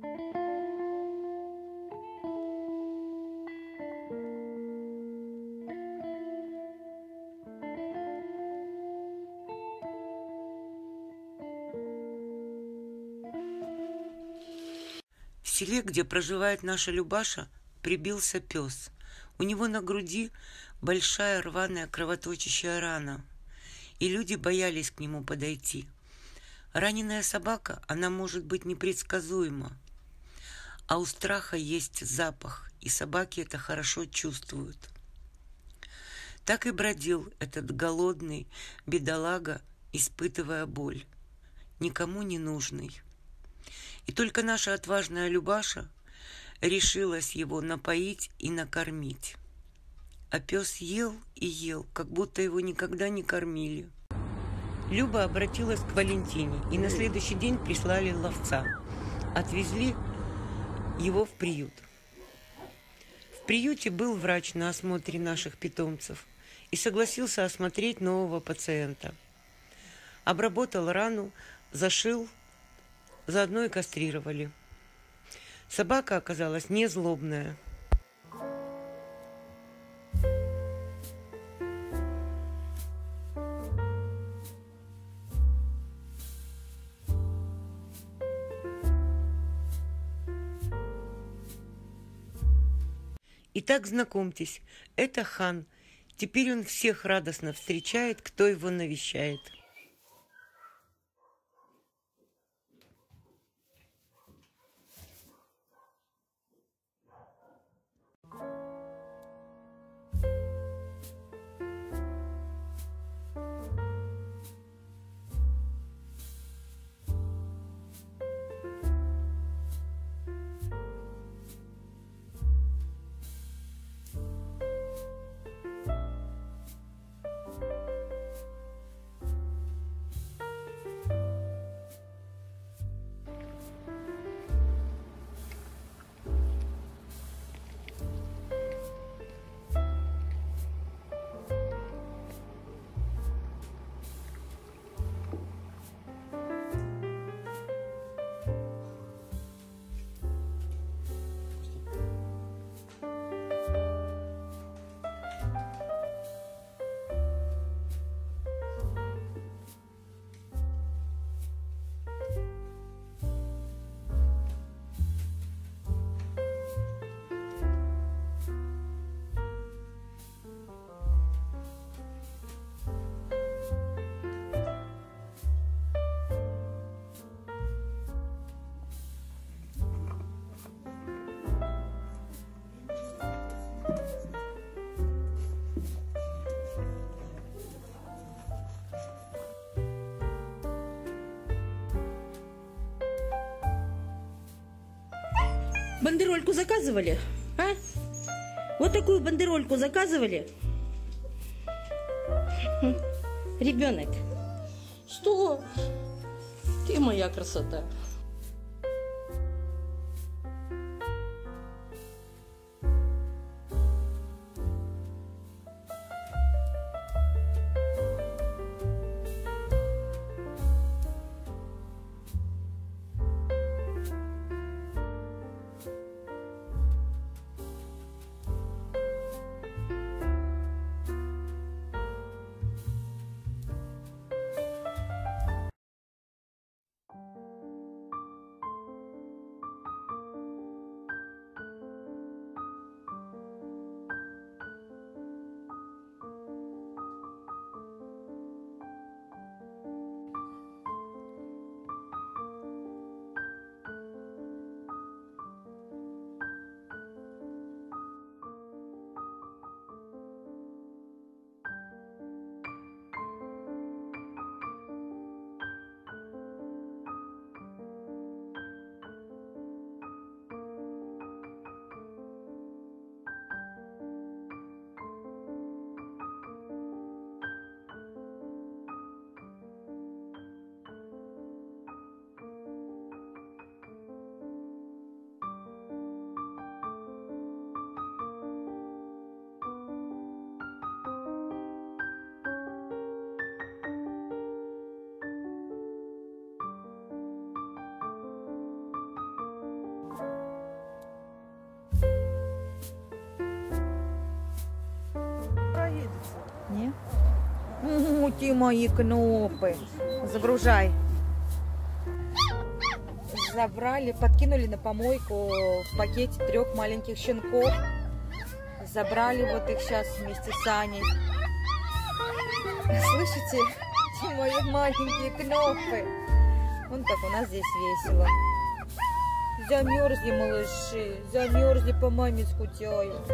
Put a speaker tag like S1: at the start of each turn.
S1: В селе, где проживает наша Любаша, прибился пес. У него на груди большая рваная кровоточащая рана, и люди боялись к нему подойти. Раненая собака, она может быть непредсказуема, а у страха есть запах, и собаки это хорошо чувствуют. Так и бродил этот голодный бедолага, испытывая боль, никому не нужный. И только наша отважная Любаша решилась его напоить и накормить. А пес ел и ел, как будто его никогда не кормили. Люба обратилась к Валентине, и на следующий день прислали ловца. Отвезли его в приют. В приюте был врач на осмотре наших питомцев и согласился осмотреть нового пациента. Обработал рану, зашил, заодно и кастрировали. Собака оказалась не Итак, знакомьтесь, это хан. Теперь он всех радостно встречает, кто его навещает.
S2: Бандерольку заказывали? А? Вот такую бандерольку заказывали? Ребенок.
S3: Что? Ты моя красота.
S4: Ну, мои кнопы. Загружай. Забрали, подкинули на помойку в пакете трех маленьких щенков. Забрали вот их сейчас вместе с Аней. Слышите? Те мои маленькие кнопы. Вон как у нас здесь весело. Замерзли малыши, замерзли, по маме скучают.